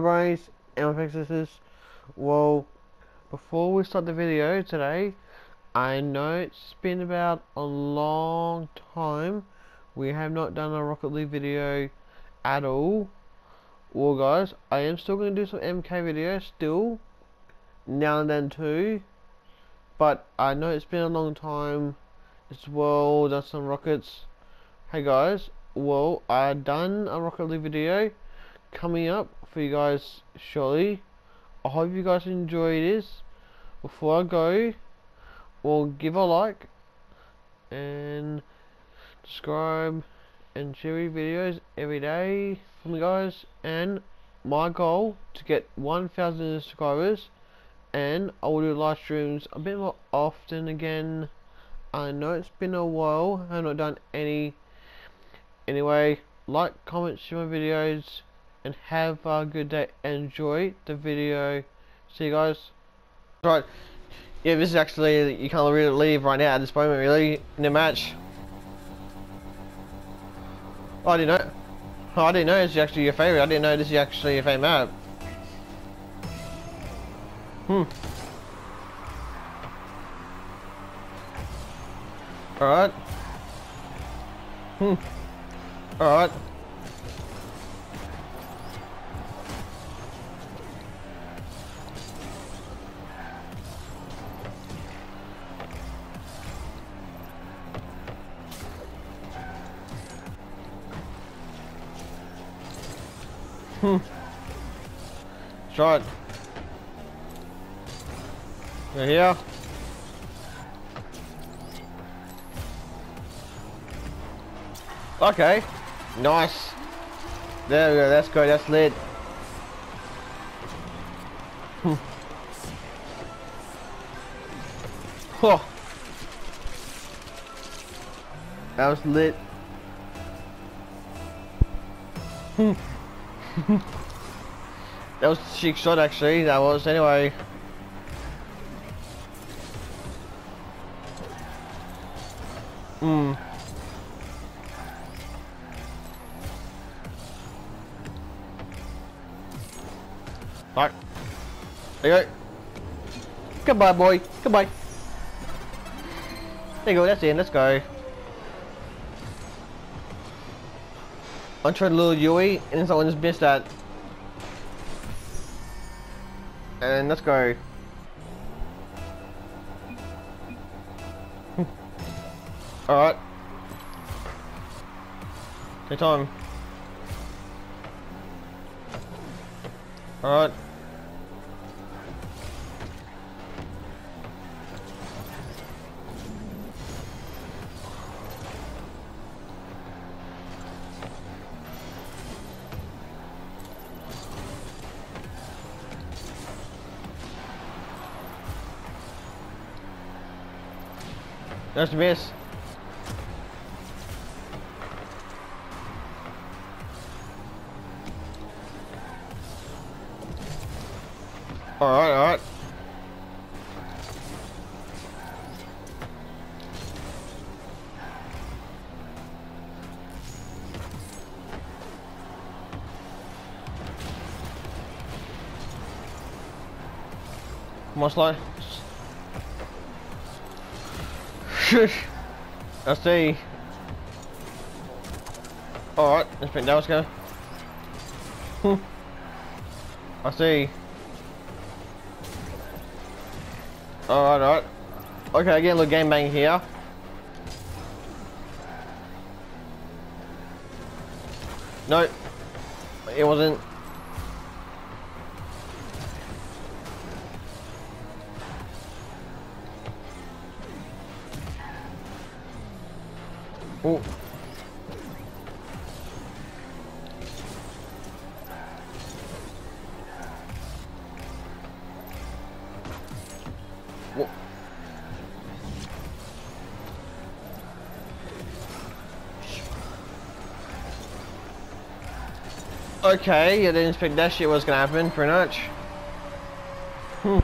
Guys, Amapexis. Well, before we start the video today, I know it's been about a long time. We have not done a Rocket League video at all. Well guys, I am still going to do some MK videos still, now and then too. But I know it's been a long time as well, done some rockets. Hey guys, well I done a Rocket League video coming up for you guys shortly. I hope you guys enjoy this. Before I go, well give a like and subscribe and share videos every day for me guys. And my goal to get 1000 subscribers. And I will do live streams a bit more often again. I know it's been a while I have not done any. Anyway like comment share my videos and have a good day enjoy the video see you guys right yeah this is actually you can't really leave right now at this moment really in the match oh, I didn't know oh, I didn't know this is actually your favorite I didn't know this is actually your favorite map Hmm. Alright. Hmm. Alright. Shot. We're here. Okay. Nice. There we go. That's good. That's lit. Oh. That was lit. That was a cheek shot actually. That was anyway. Hmm. Alright. There you go. Goodbye, boy. Goodbye. There you go, that's in. Let's go. I tried a little Yui, and then someone just missed that. And let's go. Alright. Take time. Alright. That's a miss. Alright, alright. Come on, I see. Alright, let's down, let's go. I see. Alright, alright. Okay, again, a little game bang here. No, it wasn't. Oh. Okay, I didn't expect that shit was gonna happen, pretty much. Hmm.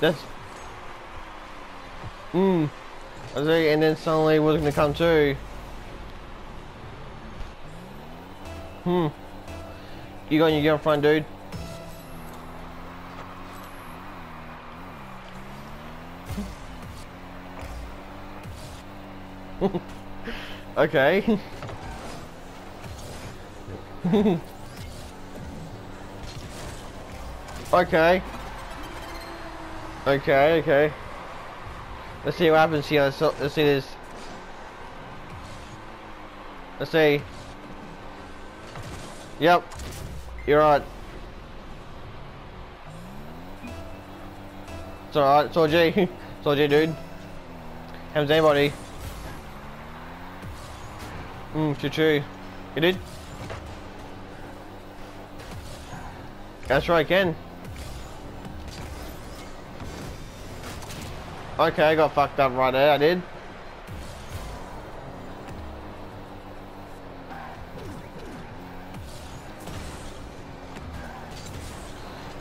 That's... Hmm. And then suddenly was gonna come too. Hmm. You got your girlfriend, dude? okay. okay. Okay, okay. Let's see what happens here. Let's, let's see this. Let's see. Yep. You're right. It's alright. It's all G. it's all G, dude. Happens anybody. Hmm, choo choo. You did? That's right, Ken. Okay, I got fucked up right there, I did.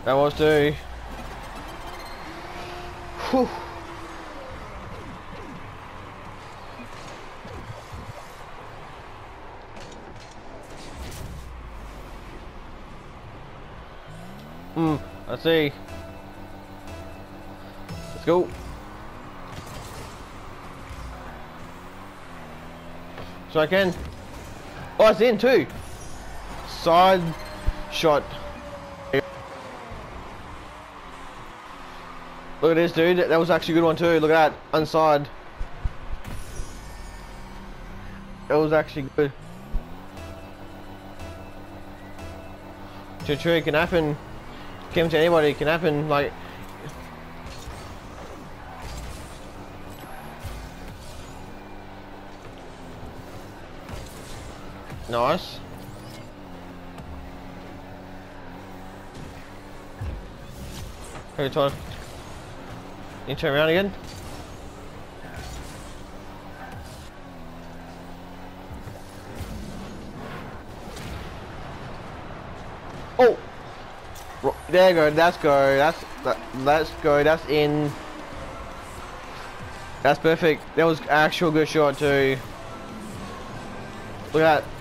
That was too. Whew. Hmm, let's see. Let's go. So I can. Oh, it's in too. Side shot. Look at this, dude. That was actually a good one too. Look at that. Unside. That was actually good. True, true. It can happen. Came to anybody. It can happen. Like. Nice. Hey, Todd. You turn around again? Oh! There you go, that's go, that's, that, that's go, that's in. That's perfect. That was actual good shot too. Look at that.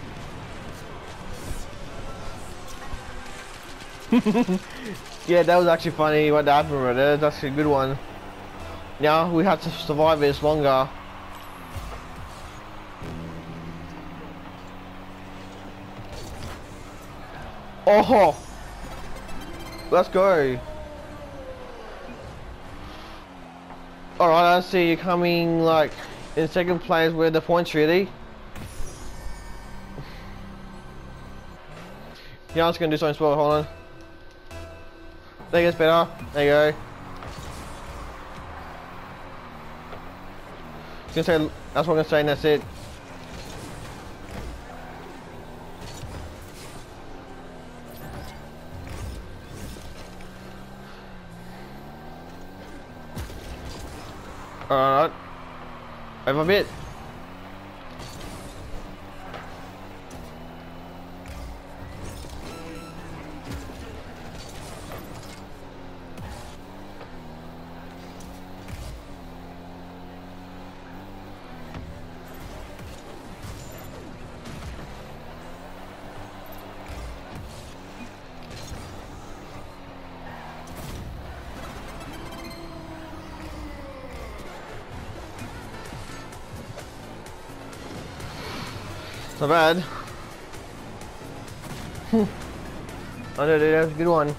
yeah, that was actually funny what happened right there. That's a good one. Now we have to survive this longer. Oh! Let's go. Alright, I see you coming like in second place with the points really. Yeah, I was gonna do something small, hold on. There gets better. There you go. gonna say that's what I'm gonna say and that's it. Alright. Over a bit. Not bad. oh no, dude, that's a good one.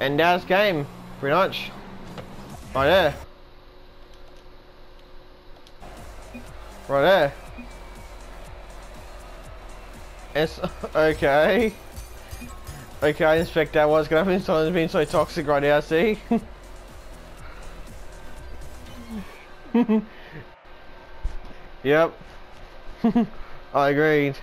And that's game, pretty much. Oh, right there. Right there. It's okay. Okay, I inspect that what's gonna happen. Someone's being so toxic right now, see? yep. I agreed.